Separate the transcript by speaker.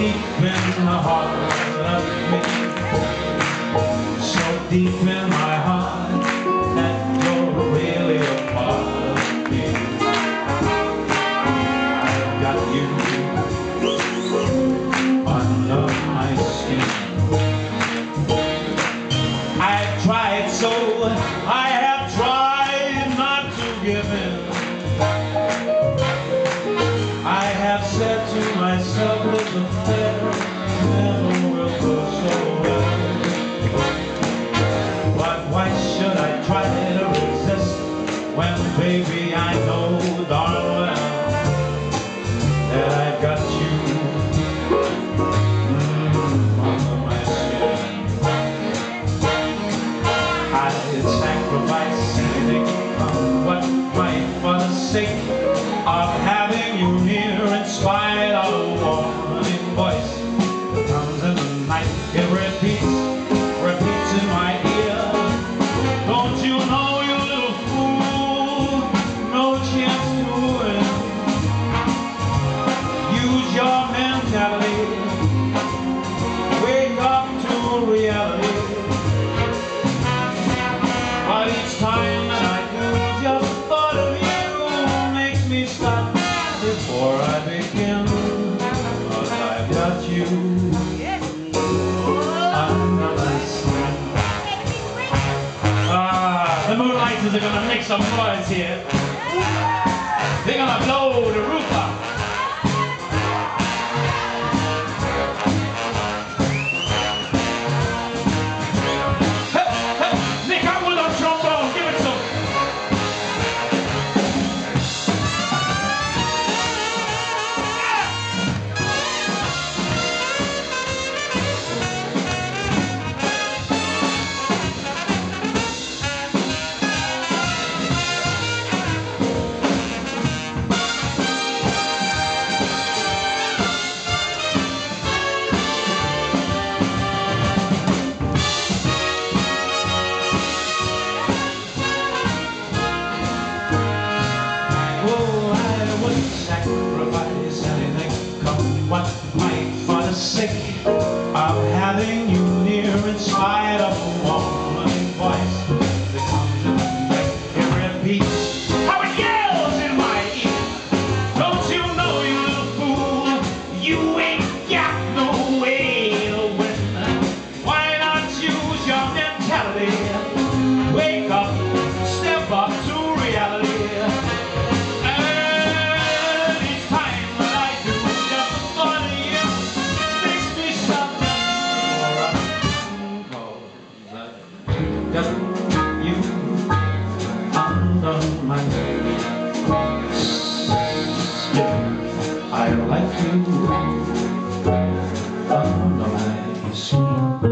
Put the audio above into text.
Speaker 1: deep in heart me, so deep in my heart that you really. I've got you. When, baby, I know well that I've got you mm, under my skin. I'd sacrifice anything come what might for the sake of having you near in spite of a warning voice that comes in the night. It repeats, repeats in my ear. Don't you You. Ah, the moonlighters are gonna make some noise here. They're gonna blow the roof what might, for the skin. I like